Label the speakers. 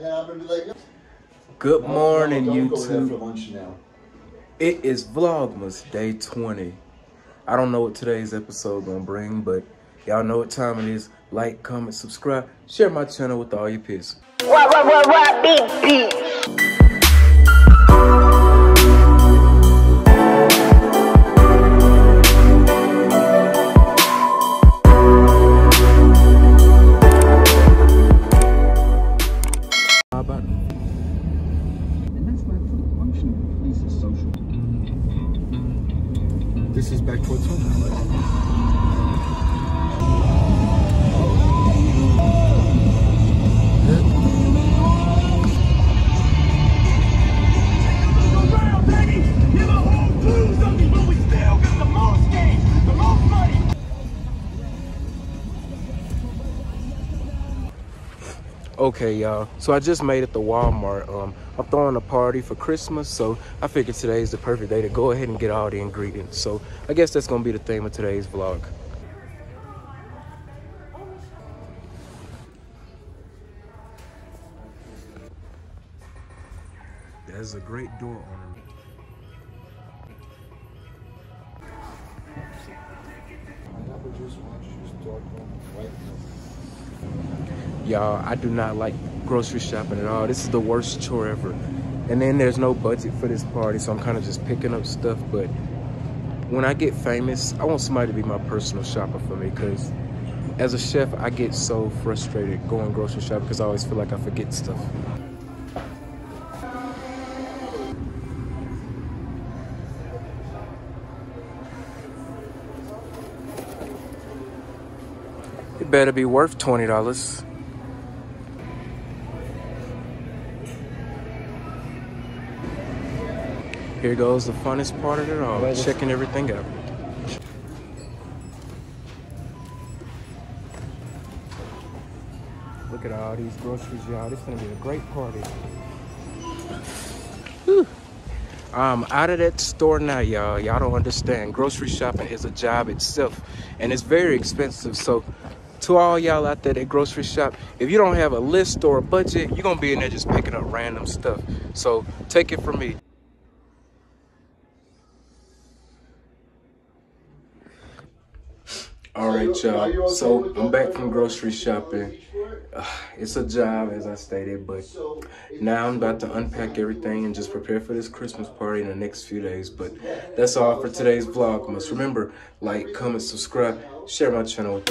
Speaker 1: And then I'm gonna be like, no,
Speaker 2: Good morning,
Speaker 1: no, don't go there for
Speaker 2: YouTube.
Speaker 1: lunch now.
Speaker 2: It is Vlogmas Day 20. I don't know what today's episode gonna bring, but y'all know what time it is. Like, comment, subscribe, share my channel with all your peers.
Speaker 3: What, what, what, what, beep, beep.
Speaker 2: This is back towards home.
Speaker 4: around,
Speaker 2: Okay, y'all. So I just made it to Walmart. Um, I'm throwing a party for Christmas, so I figured today is the perfect day to go ahead and get all the ingredients. So I guess that's gonna be the theme of today's vlog. There's a great door on it.
Speaker 1: Pineapple juice, orange juice, dark one, white one.
Speaker 2: Y'all, I do not like grocery shopping at all. This is the worst chore ever. And then there's no budget for this party, so I'm kind of just picking up stuff. But when I get famous, I want somebody to be my personal shopper for me because as a chef, I get so frustrated going grocery shopping because I always feel like I forget stuff. It better be worth $20. Here goes the funnest part of it all, checking everything out. Look at all these groceries, y'all. This is gonna be a great party. Whew. I'm out of that store now, y'all. Y'all don't understand. Grocery shopping is a job itself, and it's very expensive. So, to all y'all out there that grocery shop, if you don't have a list or a budget, you're gonna be in there just picking up random stuff. So, take it from me. All right, y'all. So I'm back from grocery shopping. Uh, it's a job, as I stated, but now I'm about to unpack everything and just prepare for this Christmas party in the next few days. But that's all for today's vlog. Must remember, like, comment, subscribe, share my channel with.